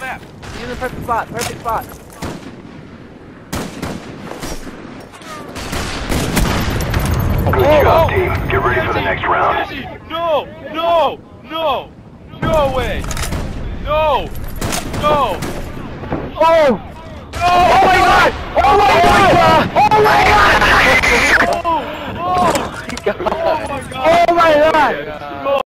map. He's in the perfect spot. Perfect spot. Good oh, job, oh. team. Get ready for the next round. No! No! No! No way! No! No! Oh! No! Oh my god! Oh my oh god! Oh my god! Oh! Oh! Oh my god! Oh, oh. oh my god!